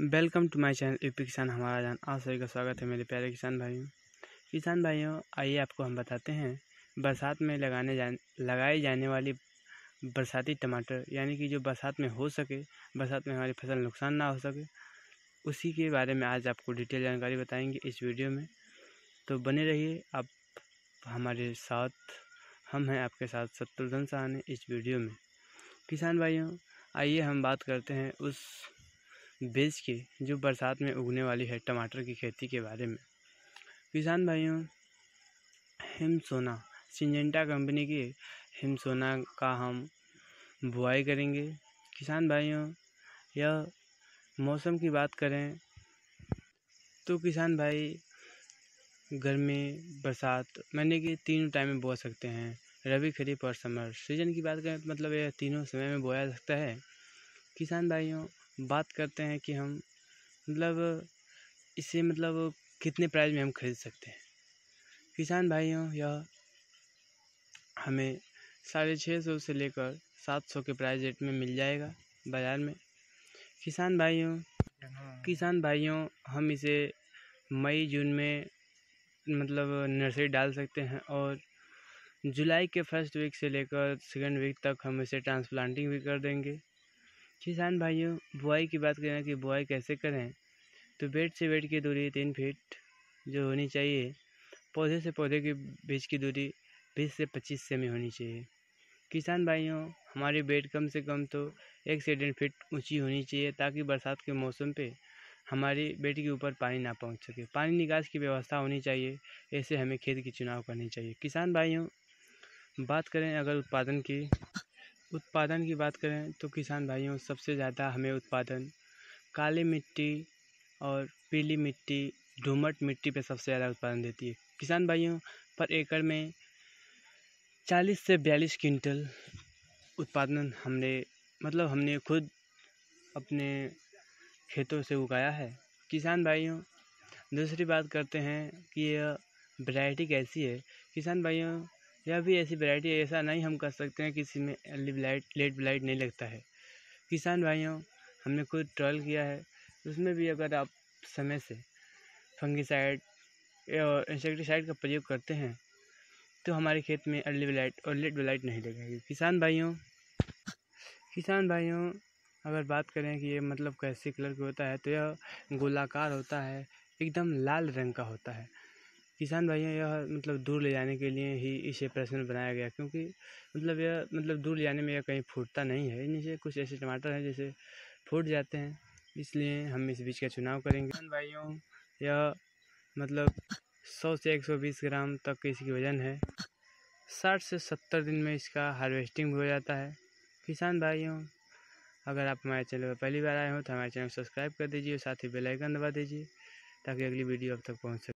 Welcome to my channel UP किसान हमारा जान, आप सभी का स्वागत है मेरे प्यारे किसान भाइयों। किसान भाइयों, आइए आपको हम बताते हैं, बरसात में लगाने जाने लगाई जाने वाली बरसाती टमाटर, यानी कि जो बरसात में हो सके, बरसात में हमारी फ़सल नुकसान ना हो सके, उसी के बारे में आज आपको डिटेल जानकारी बताएँगे इस वीडियो में। तो बने रहिए, आप, हमारे साथ, हम हैं आपके साथ शत्रुघ्न शाह इस वीडियो में। किसान भाइयों, आइए हम बात करते हैं उस बीज के, जो बरसात में उगने वाली है टमाटर की खेती के बारे में। किसान भाइयों हिम सोना सिंजेंटा कंपनी की हिम सोना का हम बुआई करेंगे। किसान भाइयों यह मौसम की बात करें तो किसान भाई गर्मी बरसात मैंने कि तीनों टाइम में बो सकते हैं। रबी, खरीफ और समर। सीज़न की बात करें मतलब यह तीनों समय में बोया जा सकता है। किसान भाइयों बात करते हैं कि हम मतलब इसे मतलब कितने प्राइस में हम खरीद सकते हैं। किसान भाइयों, यह हमें साढ़े छः सौ से लेकर सात सौ के प्राइस रेट में मिल जाएगा बाज़ार में। किसान भाइयों किसान भाइयों, हम इसे मई, जून में मतलब नर्सरी डाल सकते हैं और जुलाई के फ़र्स्ट वीक से लेकर सेकेंड वीक तक हम इसे ट्रांसप्लांटिंग भी कर देंगे। किसान भाइयों, बुआई की बात करें कि बुआई कैसे करें तो बेड से बेड की दूरी तीन फीट जो होनी चाहिए, पौधे से पौधे के बीच की दूरी बीस से पच्चीस सेमी होनी चाहिए। किसान भाइयों, हमारी बेड कम से कम तो एक से डेढ़ फीट ऊँची होनी चाहिए ताकि बरसात के मौसम पे हमारी बेड के ऊपर पानी ना पहुँच सके। पानी निकास की व्यवस्था होनी चाहिए, ऐसे हमें खेत की चुनाव करनी चाहिए। किसान भाइयों, बात करें अगर उत्पादन की उत्पादन की बात करें तो किसान भाइयों, सबसे ज़्यादा हमें उत्पादन काली मिट्टी और पीली मिट्टी दोमट मिट्टी पे सबसे ज़्यादा उत्पादन देती है। किसान भाइयों, पर एकड़ में चालीस से बयालीस क्विंटल उत्पादन हमने मतलब हमने खुद अपने खेतों से उगाया है। किसान भाइयों, दूसरी बात करते हैं कि यह वैरायटी कैसी है? किसान भाइयों यह भी ऐसी वैरायटी ऐसा नहीं हम कर सकते हैं, किसी में अर्ली ब्लाइट लेट ब्लाइट नहीं लगता है। किसान भाइयों, हमने खुद ट्रायल किया है, उसमें भी अगर आप समय से फंगिसाइड और इंसेक्टिसाइड का प्रयोग करते हैं तो हमारे खेत में अर्ली ब्लाइट और लेट ब्लाइट नहीं लगेगी। किसान भाइयों किसान भाइयों, अगर बात करें कि ये मतलब कैसे कलर का होता है तो यह गोलाकार होता है, एकदम लाल रंग का होता है। किसान भाइयों, यह मतलब दूर ले जाने के लिए ही इसे प्रश्न बनाया गया, क्योंकि मतलब यह मतलब दूर ले जाने में यह कहीं फूटता नहीं है। नीचे कुछ ऐसे टमाटर हैं जैसे फूट जाते हैं, इसलिए हम इस बीज का चुनाव करेंगे। किसान भाइयों, यह मतलब सौ से एक सौ बीस ग्राम तक इसकी वज़न है। साठ से सत्तर दिन में इसका हार्वेस्टिंग भी हो जाता है। किसान भाइयों, अगर आप हमारे चैनल पर पहली बार आए हो तो हमारे चैनल को सब्सक्राइब कर दीजिए साथ ही बेल आइकन दबा दीजिए, ताकि अगली वीडियो अब तक पहुँच सके।